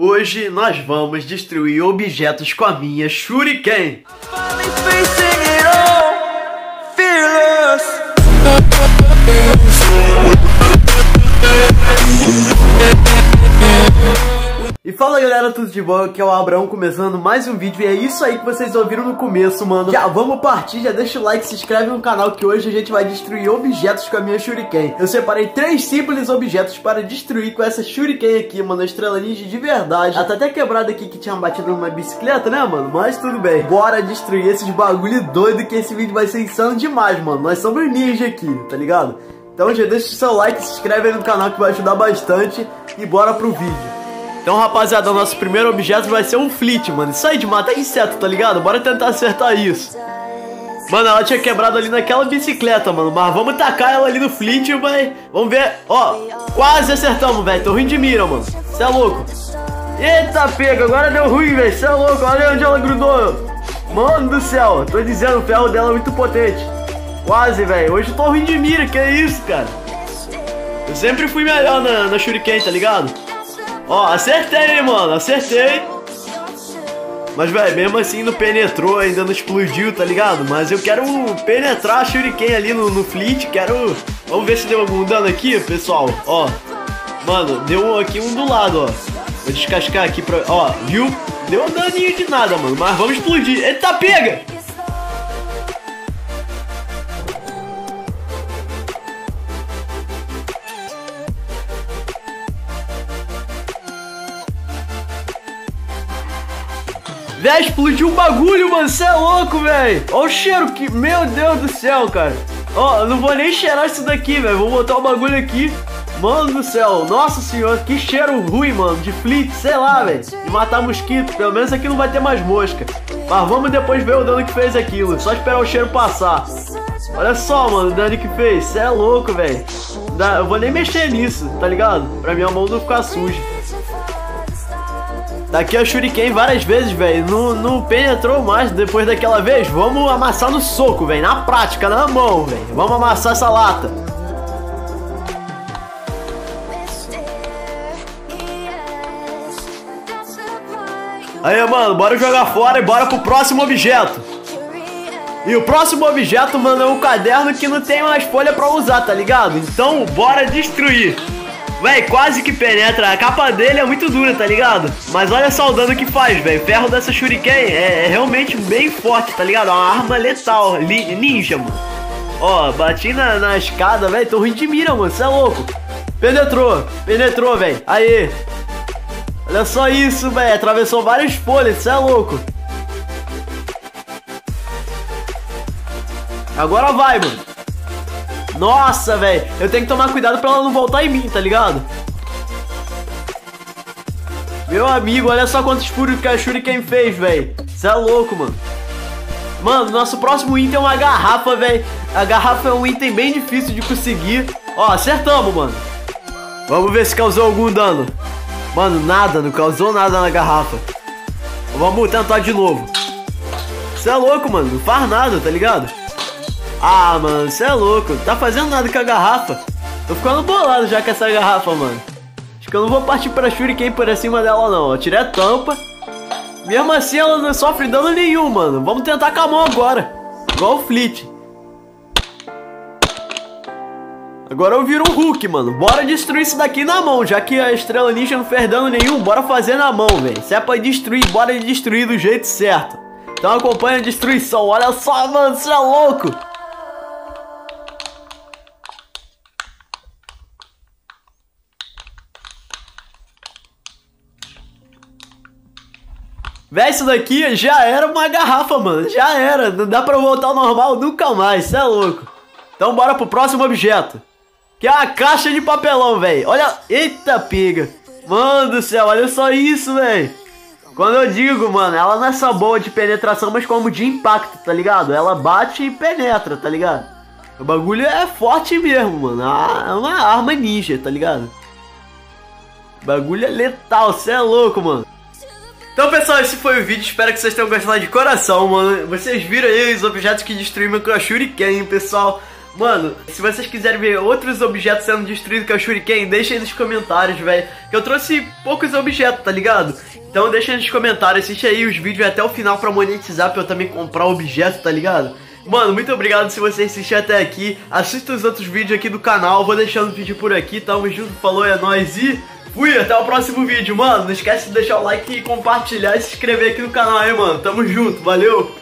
Hoje nós vamos destruir objetos com a minha Shuriken. Fala galera, tudo de boa? Aqui é o Abraão começando mais um vídeo e é isso aí que vocês ouviram no começo, mano. Já vamos partir, já deixa o like, se inscreve no canal que hoje a gente vai destruir objetos com a minha Shuriken. Eu separei três simples objetos para destruir com essa Shuriken aqui, mano, a estrela ninja de verdade. Ela tá até quebrada aqui que tinha batido numa bicicleta, né, mano? Mas tudo bem. Bora destruir esses bagulho doido que esse vídeo vai ser insano demais, mano. Nós somos ninja aqui, tá ligado? Então já deixa o seu like, se inscreve aí no canal que vai ajudar bastante e bora pro vídeo. Então, rapaziada, nosso primeiro objeto vai ser um flit, mano. Isso aí de matar inseto, tá ligado? Bora tentar acertar isso. Mano, ela tinha quebrado ali naquela bicicleta, mano. Mas vamos tacar ela ali no flit, vai. Vamos ver. Ó, quase acertamos, velho. Tô ruim de mira, mano. Cê é louco. Eita, pega. Agora deu ruim, velho. Cê é louco. Olha onde ela grudou. Mano do céu. Tô dizendo, o ferro dela é muito potente. Quase, velho. Hoje eu tô ruim de mira. Que é isso, cara? Eu sempre fui melhor na, na Shuriken, tá ligado? Ó, acertei, mano, acertei. Mas, velho, mesmo assim não penetrou, ainda não explodiu, tá ligado? Mas eu quero penetrar a Shuriken ali no, no fleet, quero... Vamos ver se deu algum dano aqui, pessoal. Ó, mano, deu aqui um do lado, ó. Vou descascar aqui pra... Ó, viu? Deu um daninho de nada, mano, mas vamos explodir. Eita, pega! Véi, explodiu um bagulho, mano. Você é louco, velho. Ó o cheiro que. Meu Deus do céu, cara. Ó, não vou nem cheirar isso daqui, velho. Vou botar o bagulho aqui. Mano do céu, nossa senhora, que cheiro ruim, mano, de flit, sei lá, velho, de matar mosquito, pelo menos aqui não vai ter mais mosca. Mas vamos depois ver o dano que fez aquilo, só esperar o cheiro passar. Olha só, mano, o dano que fez, cê é louco, velho. Eu vou nem mexer nisso, tá ligado? Pra minha mão não ficar suja. Daqui a Shuriken várias vezes, velho. Não, não penetrou mais depois daquela vez. Vamos amassar no soco, velho. Na prática, na mão, velho. Vamos amassar essa lata. Aí, mano, bora jogar fora e bora pro próximo objeto. E o próximo objeto, mano, é um caderno que não tem mais folha pra usar, tá ligado? Então, bora destruir. Véi, quase que penetra. A capa dele é muito dura, tá ligado? Mas olha só o dano que faz, velho. Ferro dessa Shuriken é, é, realmente bem forte, tá ligado? É uma arma letal, li, ninja, mano. Ó, bati na, na escada, velho. Tô ruim de mira, mano. Você é louco. Penetrou, penetrou, velho. Aê. Olha só isso, velho. Atravessou várias folhas. Você é louco. Agora vai, mano. Nossa, velho. Eu tenho que tomar cuidado pra ela não voltar em mim, tá ligado? Meu amigo, olha só quantos furos que a Shuriken fez, velho. Você é louco, mano. Mano, nosso próximo item é uma garrafa, velho. A garrafa é um item bem difícil de conseguir. Ó, acertamos, mano. Vamos ver se causou algum dano. Mano, nada, não causou nada na garrafa. Vamos tentar de novo. Você é louco, mano. Não faz nada, tá ligado? Ah, mano, você é louco. Tá fazendo nada com a garrafa. Tô ficando bolado já com essa garrafa, mano. Acho que eu não vou partir pra Shuriken por cima dela, não. Eu tirei a tampa. Mesmo assim, ela não sofre dano nenhum, mano. Vamos tentar com a mão agora. Igual o Fleet. Agora eu viro um Hulk, mano. Bora destruir isso daqui na mão. Já que a Estrela Ninja não fez dano nenhum, bora fazer na mão, velho. Se é pra destruir, bora destruir do jeito certo. Então acompanha a destruição. Olha só, mano, você é louco. Véi, isso daqui já era uma garrafa, mano. Já era. Não dá pra voltar ao normal nunca mais. Cê é louco. Então bora pro próximo objeto. Que é a caixa de papelão, velho. Olha. Eita, piga. Mano do céu, olha só isso, velho. Quando eu digo, mano, ela não é só boa de penetração, mas como de impacto, tá ligado? Ela bate e penetra, tá ligado? O bagulho é forte mesmo, mano. É uma arma ninja, tá ligado? O bagulho é letal, cê é louco, mano. Então, pessoal, esse foi o vídeo. Espero que vocês tenham gostado de coração, mano. Vocês viram aí os objetos que destruíram com a Shuriken, pessoal. Mano, se vocês quiserem ver outros objetos sendo destruídos com a Shuriken, deixa aí nos comentários, velho. Que eu trouxe poucos objetos, tá ligado? Então deixa aí nos comentários, assiste aí os vídeos até o final pra monetizar, pra eu também comprar objeto, tá ligado? Mano, muito obrigado se você assistiu até aqui. Assista os outros vídeos aqui do canal. Vou deixando o vídeo por aqui. Tamo junto, falou, é nóis e fui. Até o próximo vídeo, mano. Não esquece de deixar o like e compartilhar e se inscrever aqui no canal aí, mano. Tamo junto, valeu.